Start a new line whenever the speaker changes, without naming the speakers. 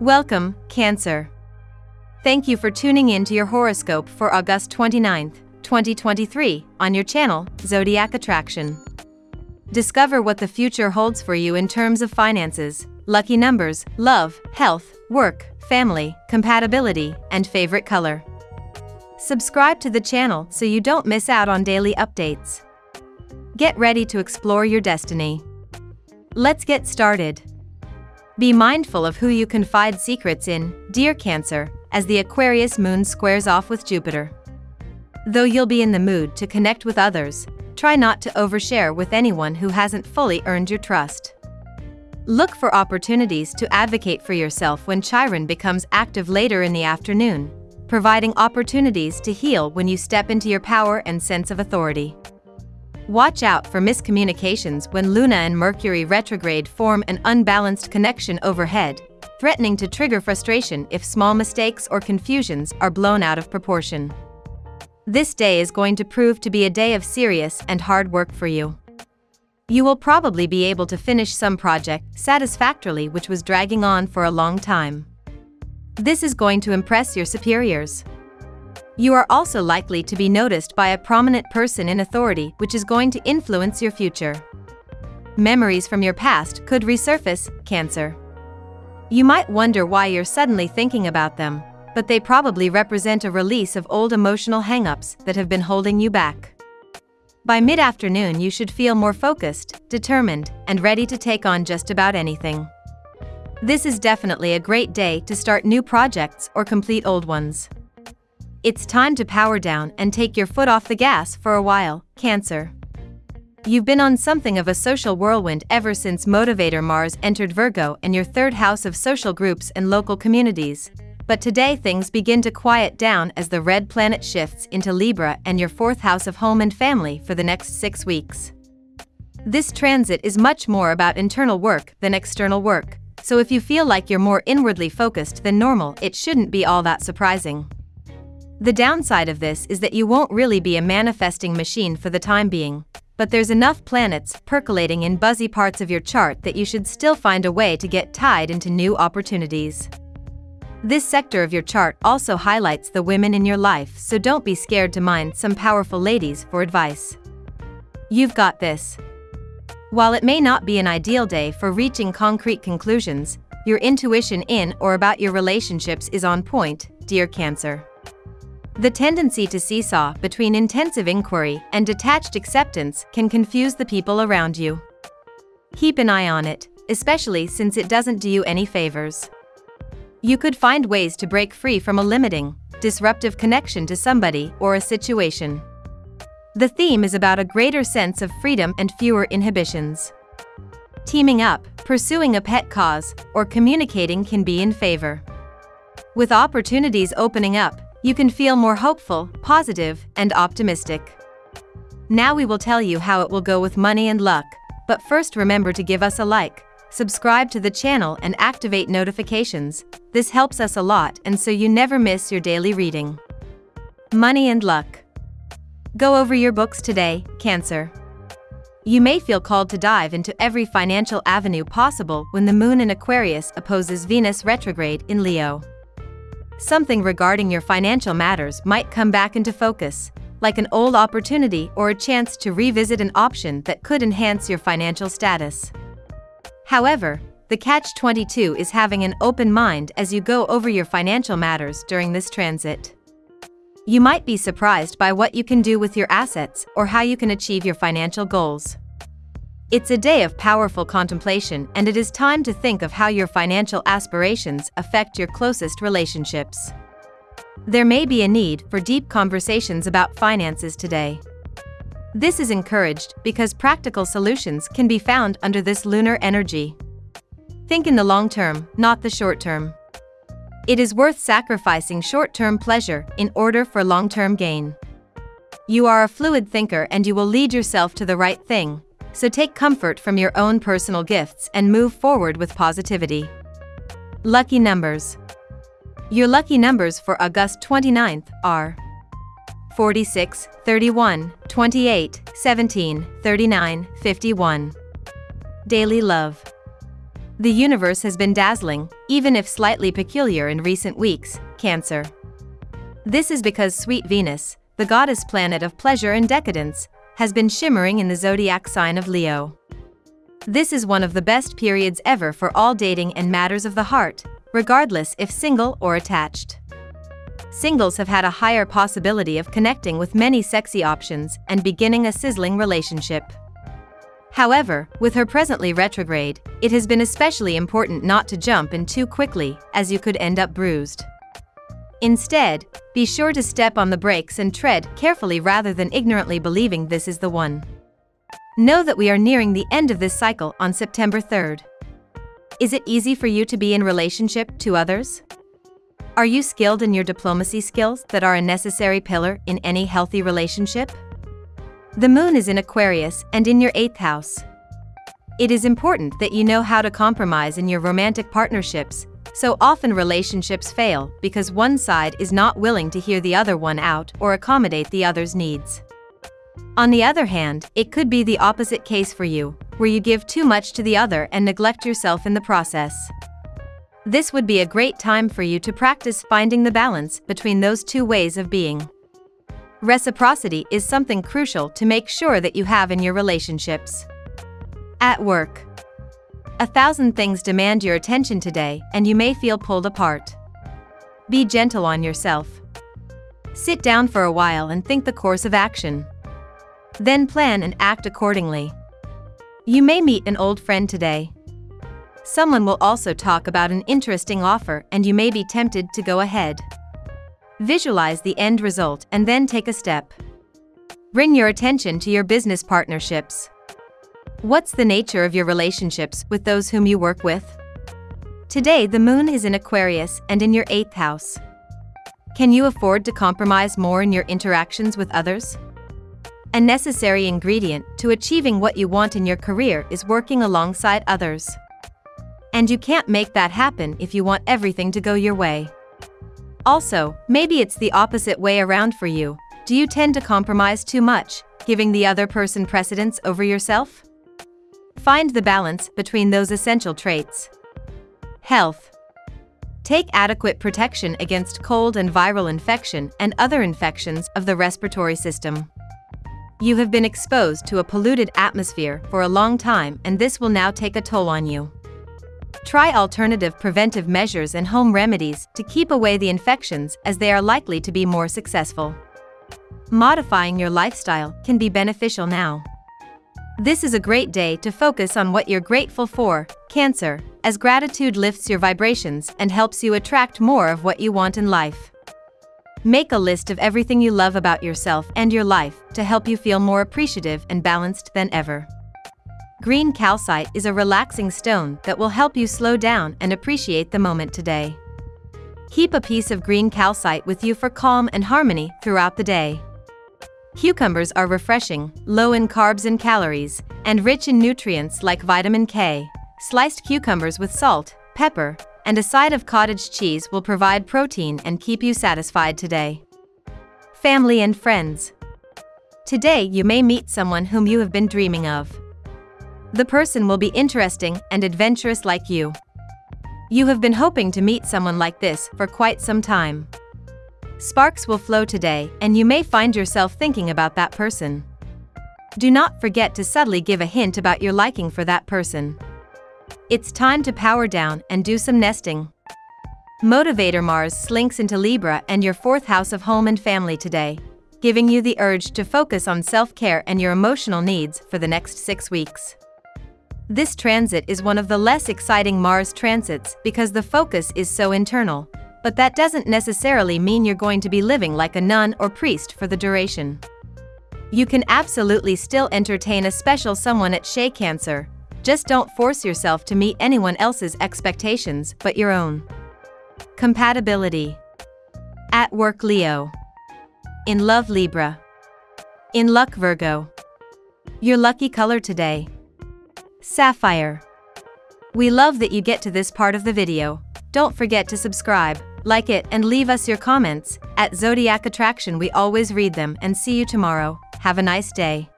Welcome, Cancer. Thank you for tuning in to your horoscope for August 29, 2023, on your channel, Zodiac Attraction. Discover what the future holds for you in terms of finances, lucky numbers, love, health, work, family, compatibility, and favorite color. Subscribe to the channel so you don't miss out on daily updates. Get ready to explore your destiny. Let's get started. Be mindful of who you confide secrets in, dear Cancer, as the Aquarius moon squares off with Jupiter. Though you'll be in the mood to connect with others, try not to overshare with anyone who hasn't fully earned your trust. Look for opportunities to advocate for yourself when Chiron becomes active later in the afternoon, providing opportunities to heal when you step into your power and sense of authority. Watch out for miscommunications when Luna and Mercury retrograde form an unbalanced connection overhead, threatening to trigger frustration if small mistakes or confusions are blown out of proportion. This day is going to prove to be a day of serious and hard work for you. You will probably be able to finish some project satisfactorily which was dragging on for a long time. This is going to impress your superiors. You are also likely to be noticed by a prominent person in authority which is going to influence your future. Memories from your past could resurface, Cancer. You might wonder why you're suddenly thinking about them, but they probably represent a release of old emotional hangups that have been holding you back. By mid afternoon, you should feel more focused, determined, and ready to take on just about anything. This is definitely a great day to start new projects or complete old ones. It's time to power down and take your foot off the gas for a while, Cancer. You've been on something of a social whirlwind ever since Motivator Mars entered Virgo and your third house of social groups and local communities. But today things begin to quiet down as the red planet shifts into Libra and your fourth house of home and family for the next six weeks. This transit is much more about internal work than external work, so if you feel like you're more inwardly focused than normal, it shouldn't be all that surprising. The downside of this is that you won't really be a manifesting machine for the time being, but there's enough planets percolating in buzzy parts of your chart that you should still find a way to get tied into new opportunities. This sector of your chart also highlights the women in your life, so don't be scared to mind some powerful ladies for advice. You've got this. While it may not be an ideal day for reaching concrete conclusions, your intuition in or about your relationships is on point, dear Cancer. The tendency to seesaw between intensive inquiry and detached acceptance can confuse the people around you. Keep an eye on it, especially since it doesn't do you any favors. You could find ways to break free from a limiting, disruptive connection to somebody or a situation. The theme is about a greater sense of freedom and fewer inhibitions. Teaming up, pursuing a pet cause, or communicating can be in favor. With opportunities opening up, you can feel more hopeful, positive, and optimistic. Now we will tell you how it will go with money and luck, but first remember to give us a like, subscribe to the channel and activate notifications, this helps us a lot and so you never miss your daily reading. Money and Luck Go over your books today, Cancer. You may feel called to dive into every financial avenue possible when the moon in Aquarius opposes Venus retrograde in Leo. Something regarding your financial matters might come back into focus, like an old opportunity or a chance to revisit an option that could enhance your financial status. However, the catch 22 is having an open mind as you go over your financial matters during this transit. You might be surprised by what you can do with your assets or how you can achieve your financial goals. It's a day of powerful contemplation and it is time to think of how your financial aspirations affect your closest relationships. There may be a need for deep conversations about finances today. This is encouraged because practical solutions can be found under this lunar energy. Think in the long term, not the short term. It is worth sacrificing short term pleasure in order for long term gain. You are a fluid thinker and you will lead yourself to the right thing, so take comfort from your own personal gifts and move forward with positivity. Lucky numbers. Your lucky numbers for August 29th are 46, 31, 28, 17, 39, 51. Daily love. The universe has been dazzling, even if slightly peculiar in recent weeks, Cancer. This is because sweet Venus, the goddess planet of pleasure and decadence, has been shimmering in the zodiac sign of Leo. This is one of the best periods ever for all dating and matters of the heart, regardless if single or attached. Singles have had a higher possibility of connecting with many sexy options and beginning a sizzling relationship. However, with her presently retrograde, it has been especially important not to jump in too quickly, as you could end up bruised. Instead, be sure to step on the brakes and tread carefully rather than ignorantly believing this is the one. Know that we are nearing the end of this cycle on September 3rd. Is it easy for you to be in relationship to others? Are you skilled in your diplomacy skills that are a necessary pillar in any healthy relationship? The moon is in Aquarius and in your 8th house. It is important that you know how to compromise in your romantic partnerships, so often relationships fail because one side is not willing to hear the other one out or accommodate the other's needs. On the other hand, it could be the opposite case for you, where you give too much to the other and neglect yourself in the process. This would be a great time for you to practice finding the balance between those two ways of being. Reciprocity is something crucial to make sure that you have in your relationships. At work. A thousand things demand your attention today, and you may feel pulled apart. Be gentle on yourself. Sit down for a while and think the course of action. Then plan and act accordingly. You may meet an old friend today. Someone will also talk about an interesting offer and you may be tempted to go ahead. Visualize the end result and then take a step. Bring your attention to your business partnerships. What's the nature of your relationships with those whom you work with? Today, the moon is in Aquarius and in your 8th house. Can you afford to compromise more in your interactions with others? A necessary ingredient to achieving what you want in your career is working alongside others. And you can't make that happen if you want everything to go your way. Also, maybe it's the opposite way around for you. Do you tend to compromise too much, giving the other person precedence over yourself? Find the balance between those essential traits. Health. Take adequate protection against cold and viral infection and other infections of the respiratory system. You have been exposed to a polluted atmosphere for a long time and this will now take a toll on you. Try alternative preventive measures and home remedies to keep away the infections as they are likely to be more successful. Modifying your lifestyle can be beneficial now. This is a great day to focus on what you're grateful for, Cancer, as gratitude lifts your vibrations and helps you attract more of what you want in life. Make a list of everything you love about yourself and your life to help you feel more appreciative and balanced than ever. Green calcite is a relaxing stone that will help you slow down and appreciate the moment today. Keep a piece of green calcite with you for calm and harmony throughout the day. Cucumbers are refreshing, low in carbs and calories, and rich in nutrients like vitamin K. Sliced cucumbers with salt, pepper, and a side of cottage cheese will provide protein and keep you satisfied today. Family and friends. Today you may meet someone whom you have been dreaming of. The person will be interesting and adventurous like you. You have been hoping to meet someone like this for quite some time. Sparks will flow today, and you may find yourself thinking about that person. Do not forget to subtly give a hint about your liking for that person. It's time to power down and do some nesting. Motivator Mars slinks into Libra and your fourth house of home and family today, giving you the urge to focus on self care and your emotional needs for the next six weeks. This transit is one of the less exciting Mars transits because the focus is so internal, but that doesn't necessarily mean you're going to be living like a nun or priest for the duration. You can absolutely still entertain a special someone at chez Cancer, just don't force yourself to meet anyone else's expectations but your own. Compatibility At work Leo In love Libra In luck Virgo Your lucky color today Sapphire. We love that you get to this part of the video. Don't forget to subscribe, like it and leave us your comments. At Zodiac Attraction we always read them and see you tomorrow. Have a nice day.